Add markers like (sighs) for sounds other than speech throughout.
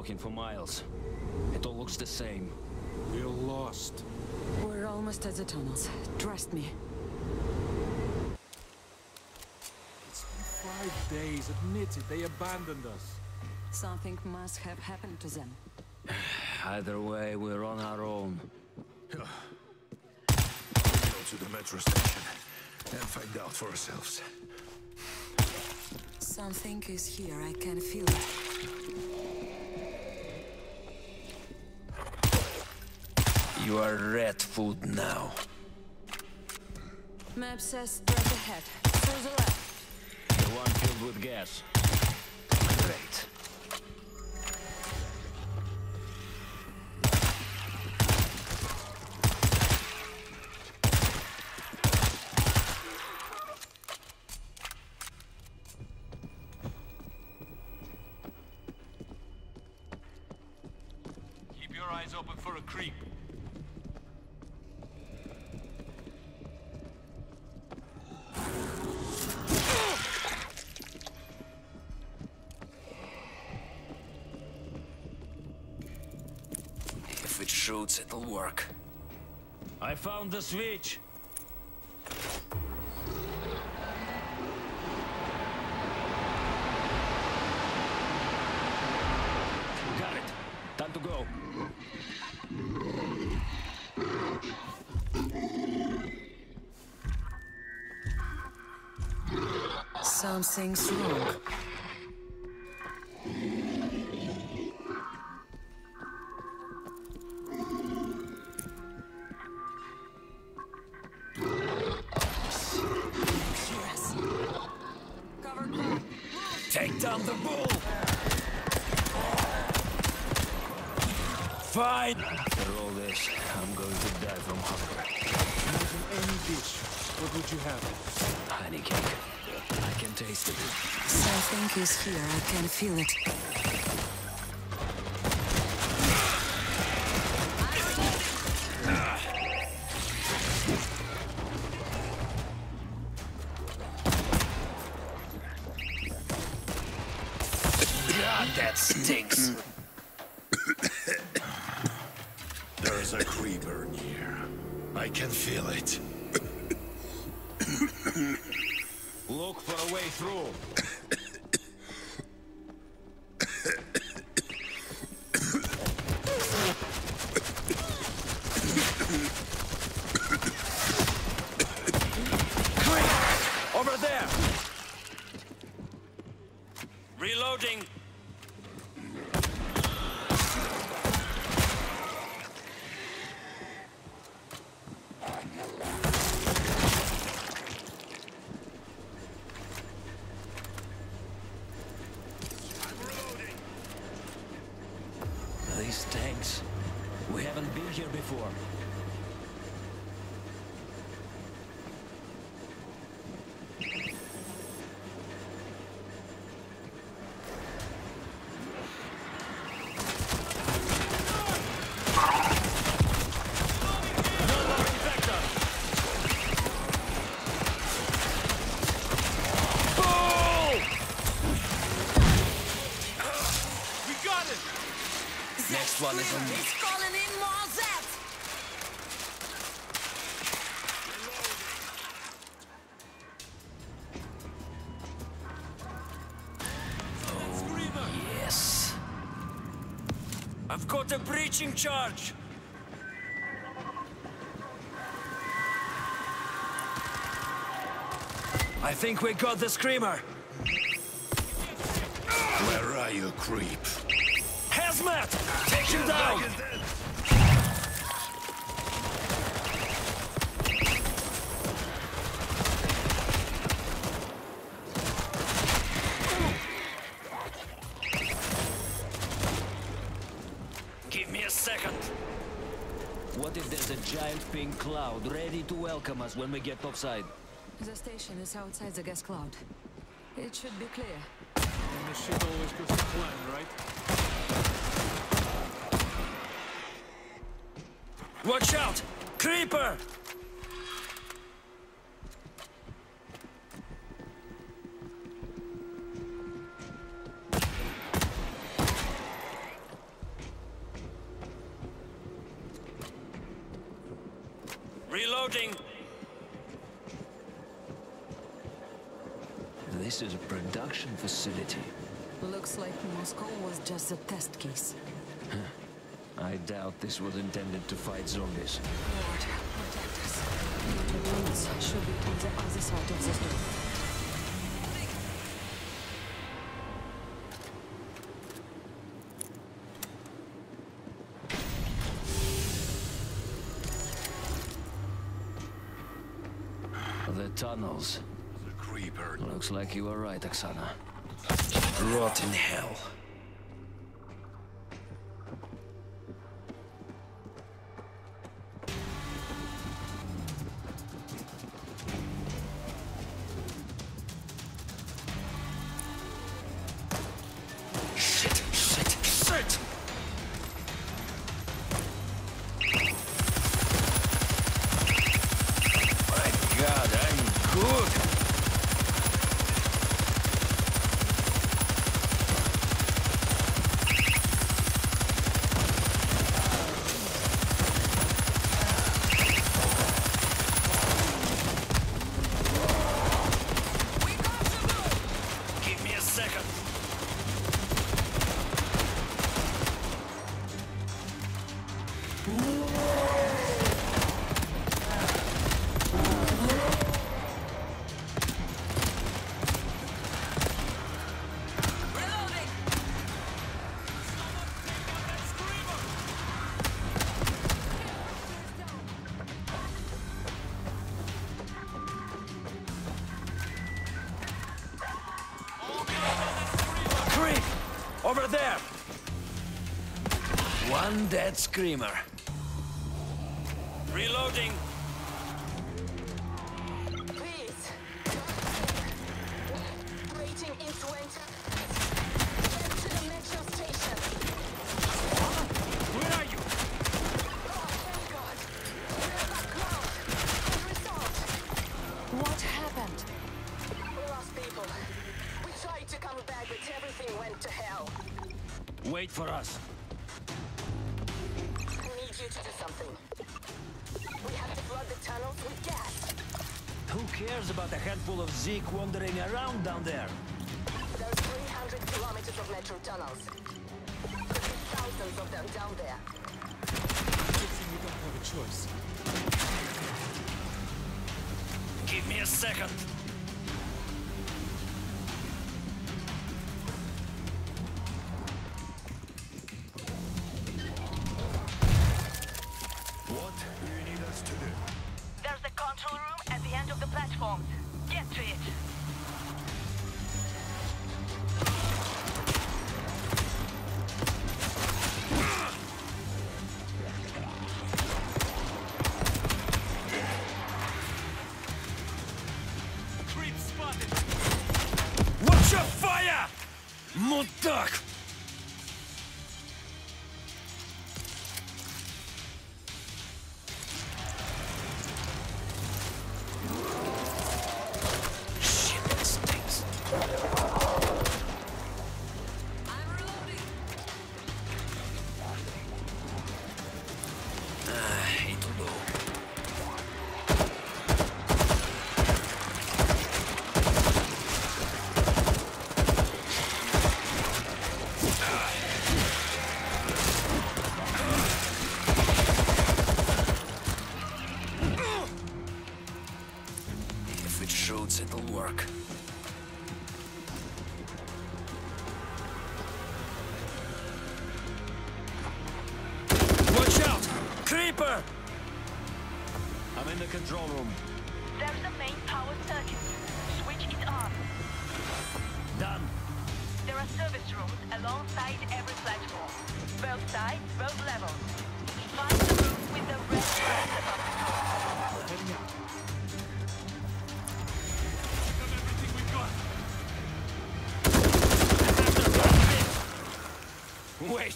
walking for miles. It all looks the same. We're lost. We're almost at the tunnels. Trust me. It's been five days. Admit it. They abandoned us. Something must have happened to them. (sighs) Either way, we're on our own. Go to the metro station and find out for ourselves. Something is here. I can feel it. You are rat food now. Map says straight ahead. Through the left. The one filled with gas. If it shoots, it'll work. I found the switch. Got it. Time to go. Something's wrong. Fine! After all this, I'm going to die from hunger. Imagine any dish. What would you have? Honey cake. I can taste it. Something is here. I can feel it. Reloading! Got charge. I think we got the screamer. Where are you, creep? Hazmat! Take him down! Give me a second. What if there's a giant pink cloud ready to welcome us when we get offside? The station is outside the gas cloud. It should be clear. And the shit always goes to plan, right? Watch out! Creeper! Reloading! This is a production facility. Looks like Moscow was just a test case. I doubt this was intended to fight zombies. Lord, protect us. The rooms should be on the other side of this door. The tunnels. The creeper. Looks like you were right, Oksana. Rot in hell. Dead screamer. Reloading. Please. Rating is went. Get to the metro station. Where are you? Oh, thank God. We're back now. Good result. What happened? We lost people. We tried to come back, but everything went to hell. Wait for us. I need you to something. We have to flood the tunnels with gas. Who cares about a handful of Zeke wandering around down there? There's 300 kilometers of metro tunnels. Could be thousands of them down there. Good thing we don't have a choice. Give me a second. Мудак! It shoots, it'll work. Watch out! Creeper! I'm in the control room. There's the main power circuit. Switch it on. Done. There are service rooms alongside every platform. Both sides, both levels. Find the room with the red press above the door. Heading out.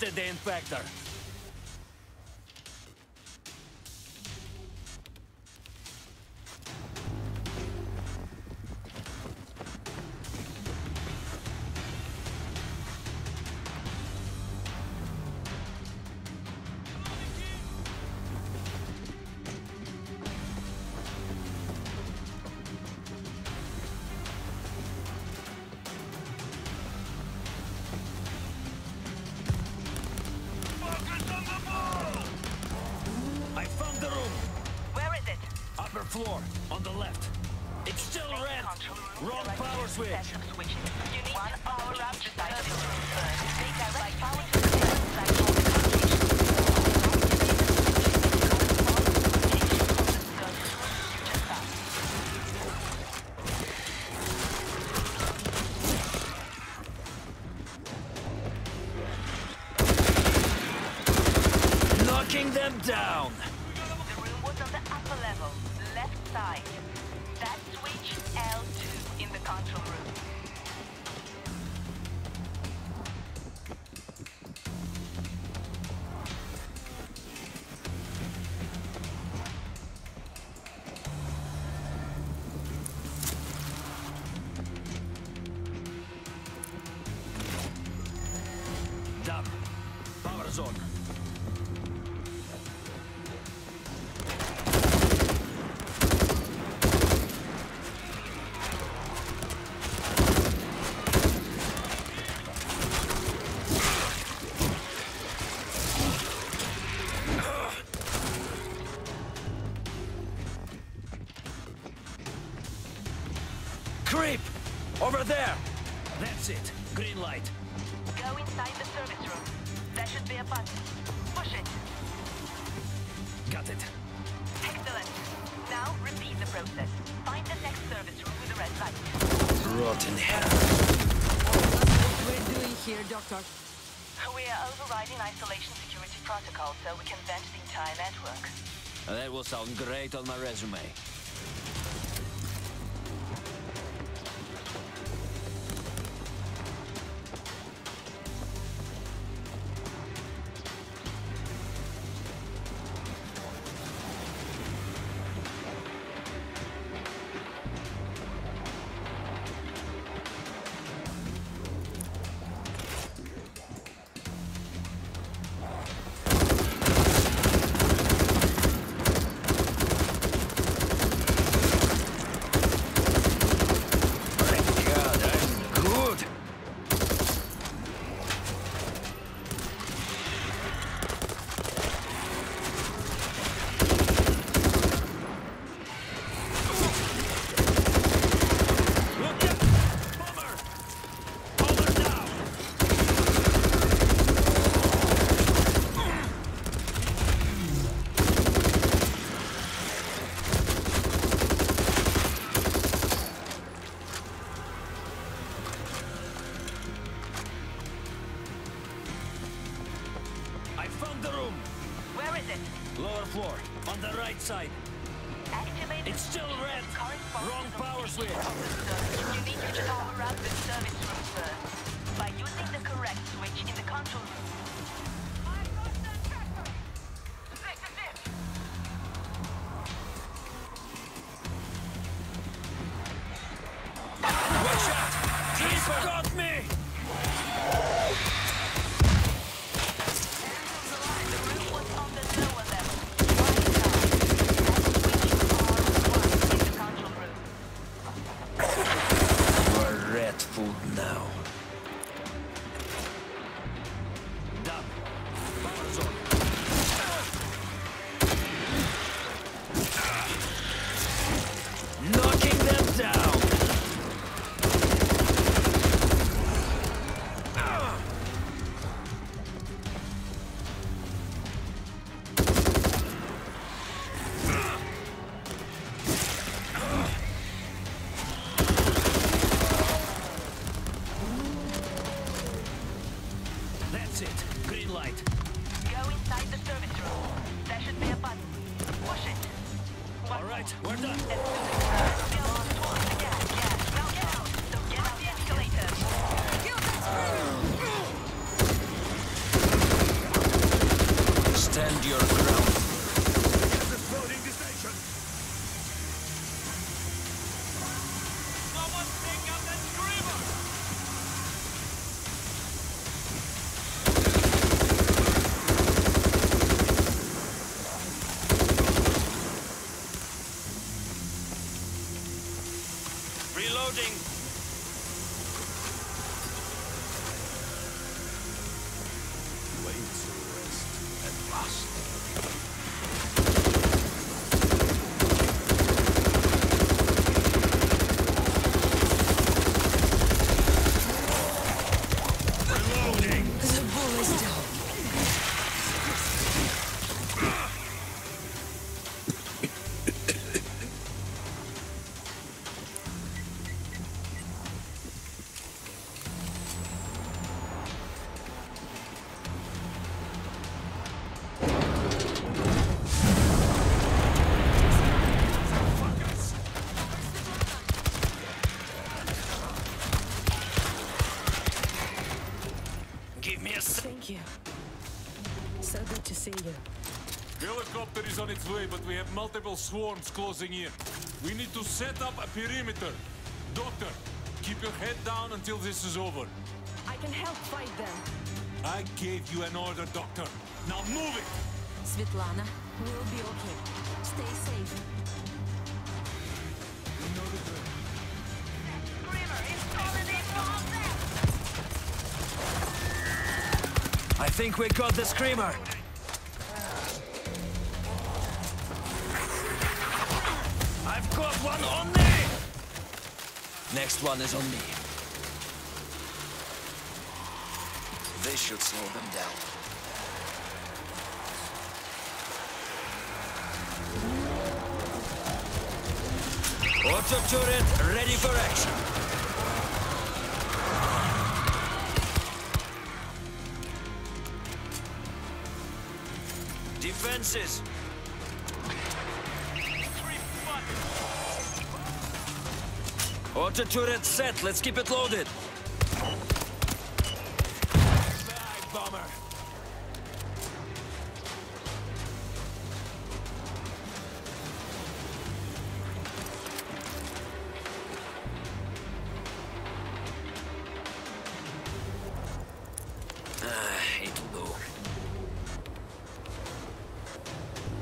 Wasted the infector. switch. Carson. Doctor. We're overriding isolation security protocol so we can vent the entire network. That will sound great on my resume. power switch. You need to power up the service room first by using the correct switch in the control room. We have multiple swarms closing in. We need to set up a perimeter. Doctor, keep your head down until this is over. I can help fight them. I gave you an order, Doctor. Now move it! Svetlana, we'll be okay. Stay safe. Screamer is calling in from there. I think we got the screamer. One on me! Next one is on me. This should slow them down. Auto turret ready for action. Defenses. Auto turret set. Let's keep it loaded. Bomber. Ah, it'll.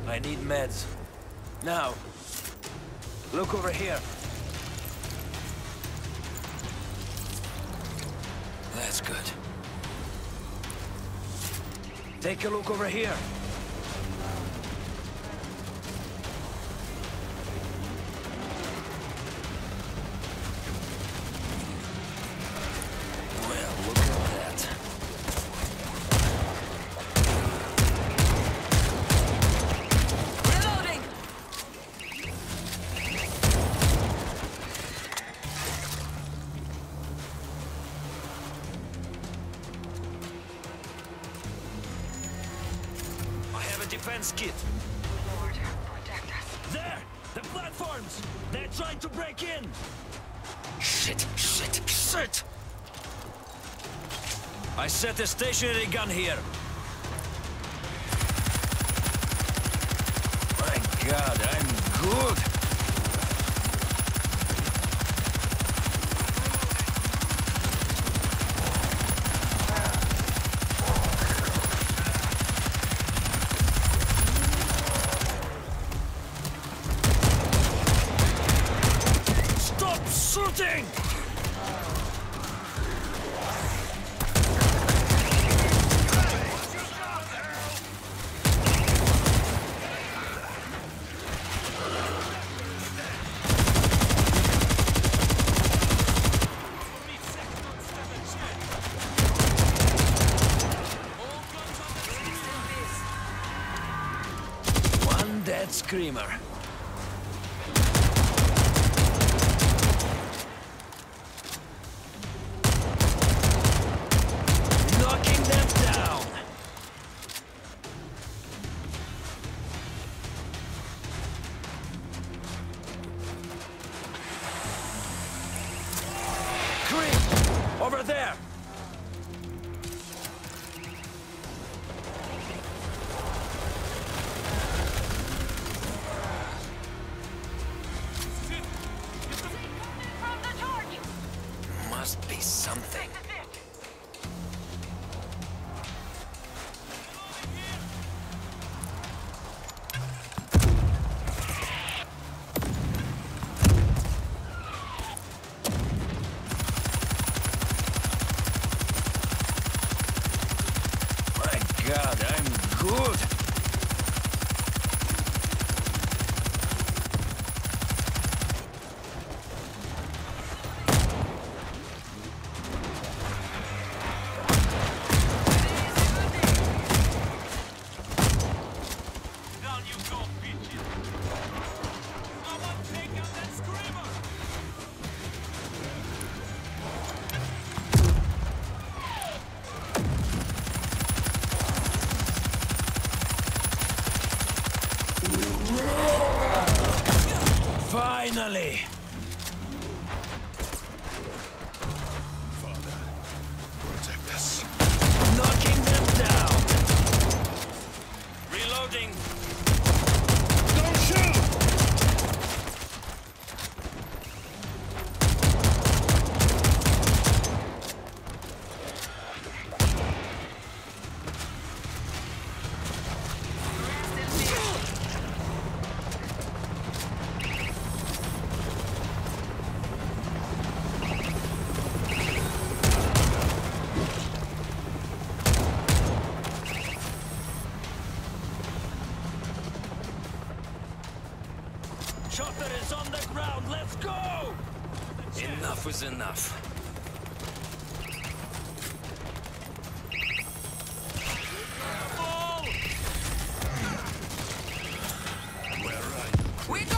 I need meds. Now, look over here. That's good. Take a look over here. Lord, protect us. There! The platforms! They're trying to break in! Shit, shit, shit! I set a stationary gun here. My god, I'm good! We go